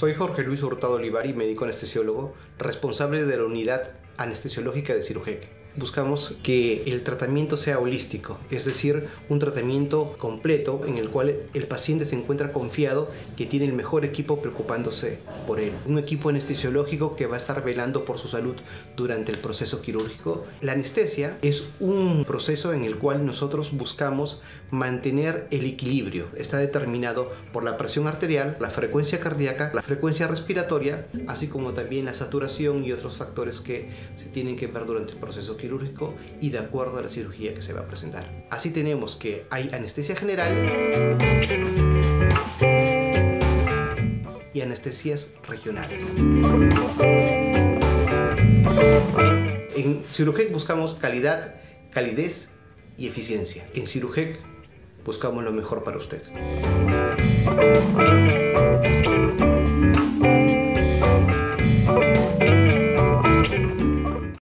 Soy Jorge Luis Hurtado Olivari, médico anestesiólogo, responsable de la unidad anestesiológica de Cirujec buscamos que el tratamiento sea holístico, es decir, un tratamiento completo en el cual el paciente se encuentra confiado que tiene el mejor equipo preocupándose por él. Un equipo anestesiológico que va a estar velando por su salud durante el proceso quirúrgico. La anestesia es un proceso en el cual nosotros buscamos mantener el equilibrio. Está determinado por la presión arterial, la frecuencia cardíaca, la frecuencia respiratoria, así como también la saturación y otros factores que se tienen que ver durante el proceso quirúrgico y de acuerdo a la cirugía que se va a presentar. Así tenemos que hay anestesia general y anestesias regionales. En Cirujec buscamos calidad, calidez y eficiencia. En Cirujec buscamos lo mejor para usted.